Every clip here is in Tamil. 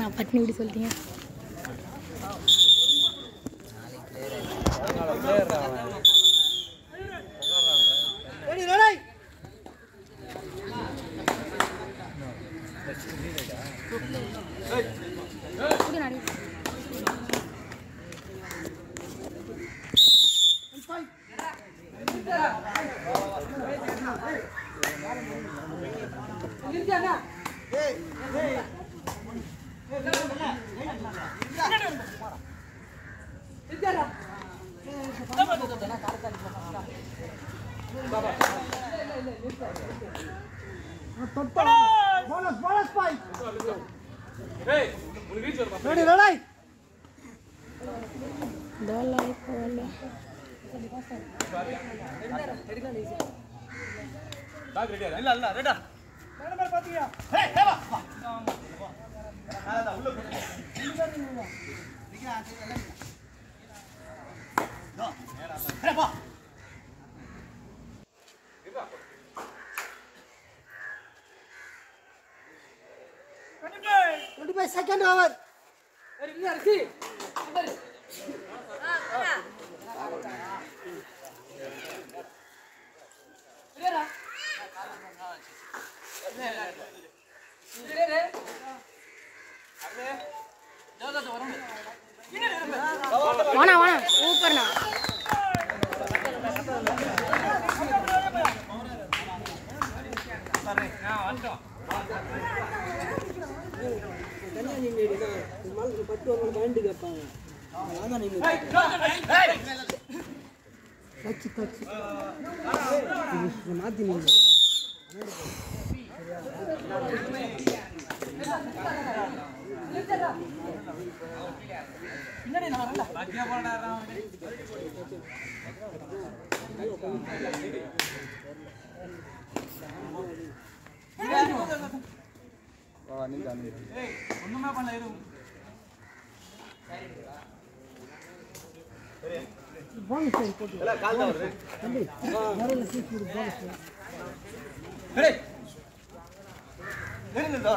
நான் பட்னி இப்படி சொல்லிட்டீங்க. நாளைக்கு இல்ல இல்ல ரெடா மேடம் பாத்தீங்க ஹே ஹே வா வா நான் உள்ள போறேன் நீங்க ஆச்சு நல்லா 25 second over. ஜோதத்து வரும் வாணா வாணா. சூப்பர்ண்ணா அவன் எதுக்கு வெயிட் பண்ணுப்பா வெயிட் நின்று போ அங்கே போய் ரெடி நான் நான் தள்ளி நின்று நின்று நின்று சரிண்ணா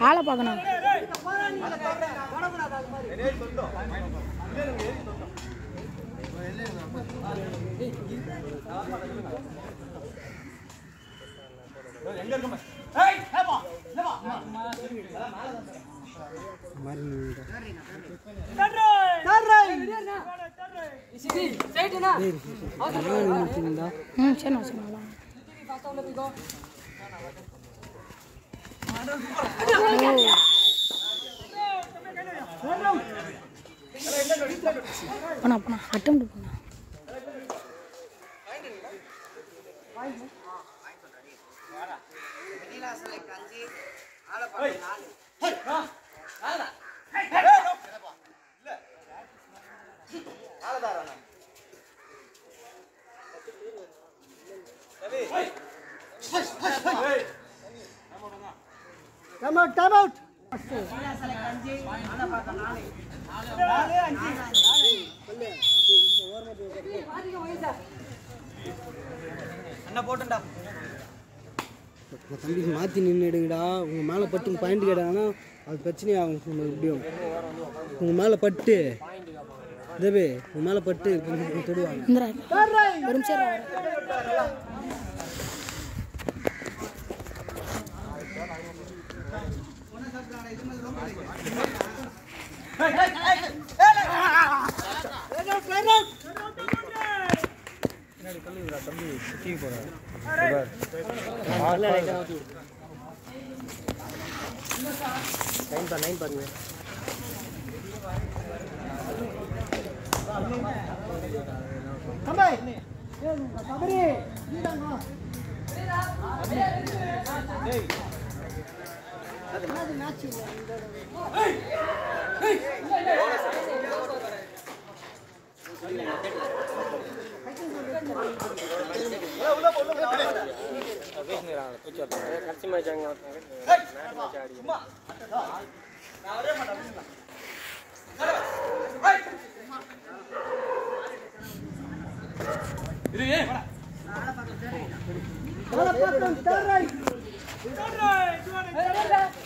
ஆளை பார்க்கணும். ம் சரிண்ணா சரிண்ணா போனா போனா அட்டம் போனா. டைம் அவுட் டைம் அவுட் தம்பிக்கு மாற்றி நின்றுடுங்கடா உங்கள் மேலே பட்டு பாயிண்ட் கேட்டாங்கன்னா அது பிரச்சனையாகும் உங்களுக்கு எப்படியும். உங்கள் மேலே பட்டு. தேவே உங்கள் மேலே பட்டு. தொடுவாங்க இந்திரா ஒரு நிமிஷம் இரு, வரேன். தம்பி ఖర్చు మజంగా ఇది ఏ Hey, hey, hey.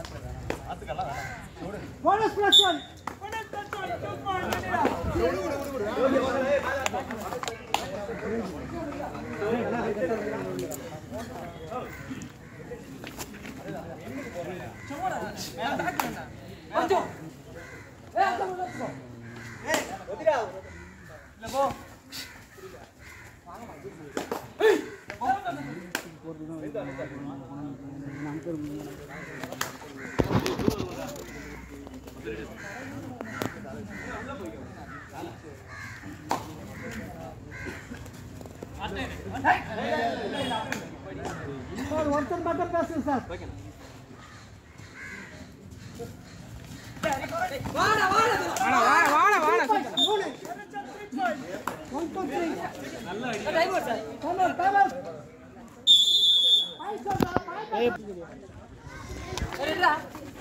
Three time out time out எறா தொக்குடா ரெண்டாவது ரவுண்ட்ல ரெண்டு டீம் வெளில இருக்கலாம் ரெண்டு நிமிஷம் தேர்ட் ரைடு அப்போ அந்த நாட்டில் தான் அப்புறம் இதெல்லாம் வச்சு இங்க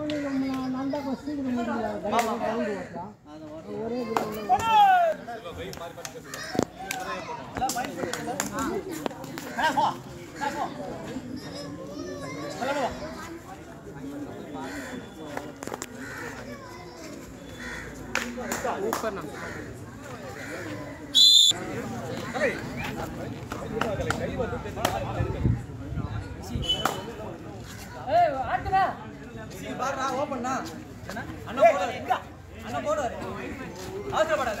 பண்ணி நம்ம நந்தா கொஸ்டின் முடியல ரவுண்டு ஓட்டலாம் ஒரே கிரவுண்ட் அவசரப்படாத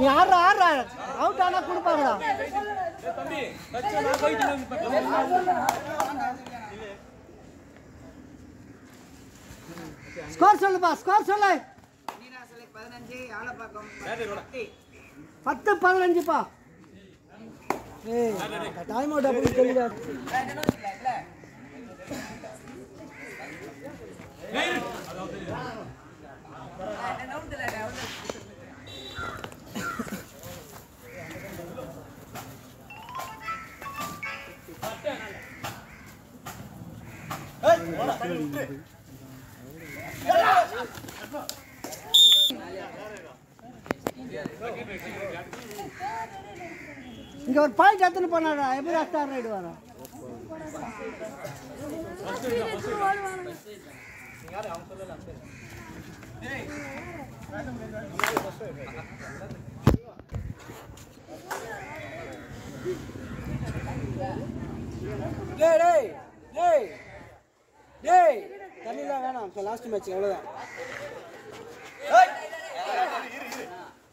நீ ஆடுற அவுட் ஆனா கொடுப்பாங்கடா ஸ்கோர் சொல்லுப்பா ஸ்கோர் சொல்லு. பத்து பதினஞ்சுப்பா டைம் அவுட் அப்படி தெரியல. இங்க ஒரு பாயிண்ட் எத்தனை பண்ணாடா எப்படி அஸ்டார் ரைடு வரும் டேய் டேய் டேய் டேய் தண்ணிலாம் வேணாம் லாஸ்ட் மேட்ச் அவ்வளோதான்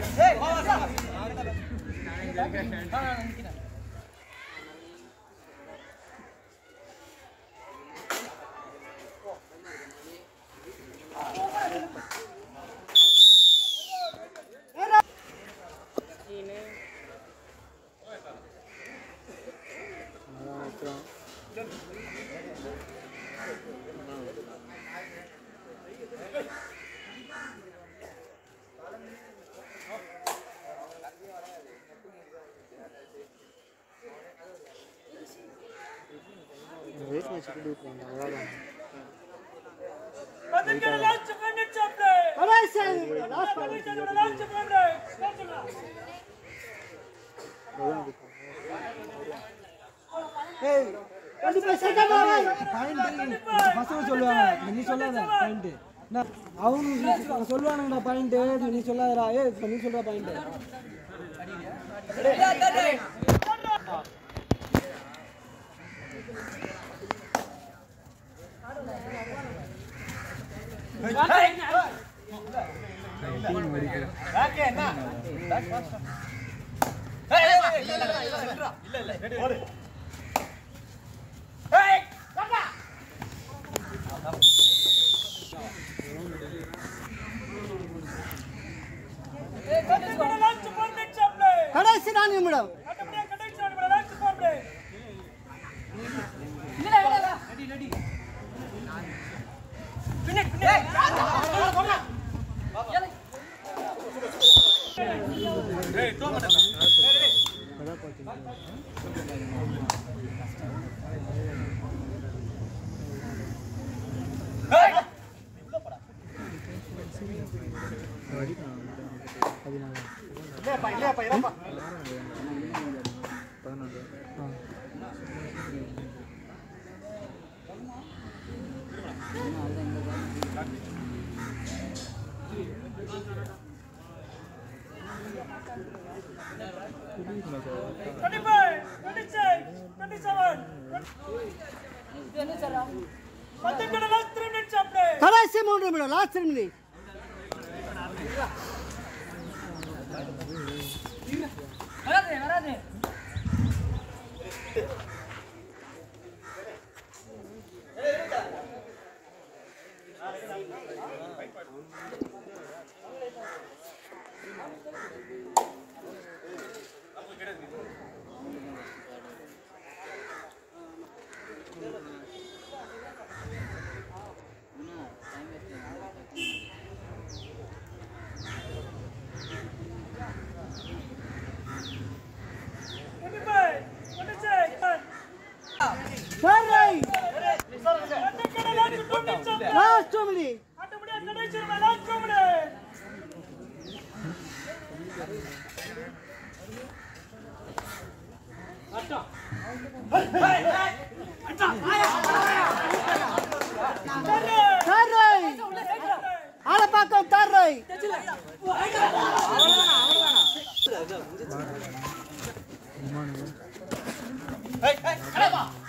லாஸ்ட் அவங்க சொல்லுவானுங்கடா பாயிண்ட் நீ சொல்லாதடா ஏ இப்ப நீ சொல்ற பாயிண்ட் இல்ல இல்ல இல்ல கடைசி 25, 26, 27. Sir, I see more. Last minute. தர்ரை. Alappakkam தர்ரை. கடைசி